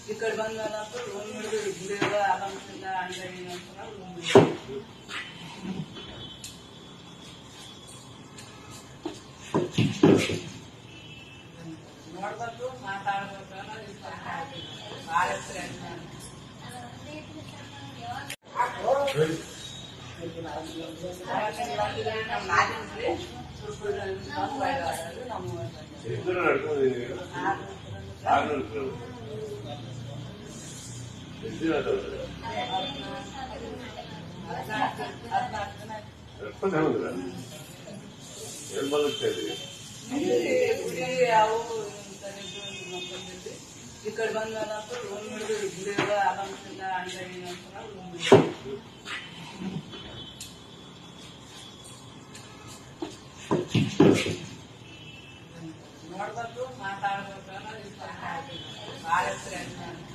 ನಡ್ಕೊಂಡು ಎಷ್ಟು ದಿನ ಆಯ್ತು ನಡ್ಕೊಂಡು ಹೋಗುದಿಲ್ಲ ಎಲ್ಲಿ ಮಲಗ್ತಾ ಇದ್ದೀವಿ ఇక్కడ బంగాళప్పుడు రూమ్ గుడిగా అలంకరణ అంగడి రూమ్ ನೋಡ್ಬೇಕು ಮಾತಾಡ್ಬೇಕು ಅನ್ನೋದು ಭಾಳ ಹೆಸರು ನಮ್ಮ ಇದ್ದೀವಿ ఇక్కడ బంగాళప్పుడు రూమ్ గుడిగా అలంకరణ అంగడి రూమ్ ನೋಡ್ಬೇಕು ಮಾತಾಡ್ಬೇಕು ಅನ್ನೋದು ಭಾಳ ಹೆಸರು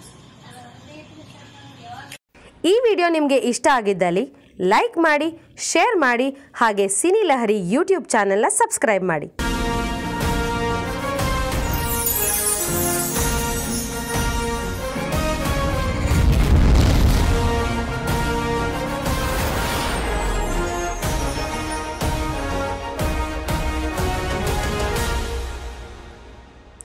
ಈ ವಿಡಿಯೋ ನಿಮಗೆ ಇಷ್ಟ ಆಗಿದ್ದಲ್ಲಿ ಲೈಕ್ ಮಾಡಿ, ಶೇರ್ ಮಾಡಿ ಹಾಗೆ ಸಿನಿ ಲಹರಿ ಯೂಟ್ಯೂಬ್ ಚಾನೆಲ್ನ ಸಬ್ಸ್ಕ್ರೈಬ್ ಮಾಡಿ.